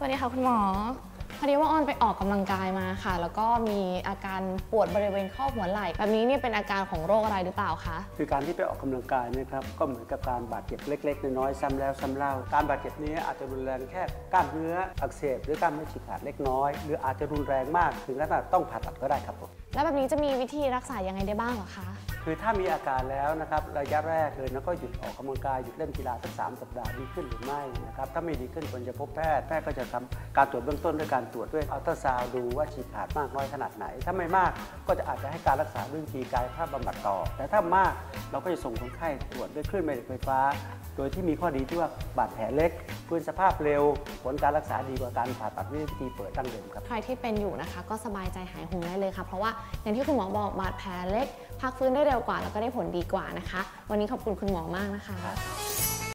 สวัสดีค่ะคุณหมอ พอดีว่าออนไปออกกำลังกายมาค่ะ แล้วก็มีอาการปวดบริเวณข้อหัวไหล่แบบนี้เนี่ยเป็นอาการของโรคอะไรหรือเปล่าคะ คือการที่ไปออกกำลังกายนะครับก็เหมือนกับการบาดเจ็บเล็ก ๆ น้อยๆซ้ำแล้วซ้ำเล่า การบาดเจ็บนี้อาจจะรุนแรงแค่กล้ามเนื้ออักเสบหรือกล้ามเนื้อฉีกขาดเล็กน้อย หรืออาจจะรุนแรงมากถึงขนาดต้องผ่าตัดก็ได้ครับผม แล้วแบบนี้จะมีวิธีรักษายังไงได้บ้างเหรอคะ คือถ้ามีอาการแล้วนะครับระยะแรกเลยนะก็หยุดออกกำลังกายหยุดเล่นกีฬาสักสามสัปดาห์ดีขึ้นหรือไม่นะครับถ้าไม่ดีขึ้นควรจะพบแพทย์แพทย์ก็จะทำการตรวจเบื้องต้นด้วยการตรวจด้วยอัลตราซาวด์ดูว่าฉีกขาดมากน้อยขนาดไหน ถ้าไม่มากก็จะอาจจะให้การรักษาด้วยวิธีกายภาพบำบัดต่อ แต่ถ้ามากเราก็จะส่งคนไข้ตรวจด้วยคลื่นแม่เหล็กไฟฟ้า โดยที่มีข้อดีที่ว่าบาดแผลเล็กฟื้นสภาพเร็ว ผลการรักษาดีกว่าการผ่าตัดด้วยวิธีเปิดดั้งเดิมครับใครที่เป็นอยู่นะคะ ก็สบายใจหายห่วงได้เลยค่ะเพราะว่าอย่างที่คุณหมอบอกบาดแผลเล็ก พักฟื้นได้เร็วกว่าแล้วก็ได้ผลดีกว่านะคะ วันนี้ขอบคุณคุณหมอมากนะคะ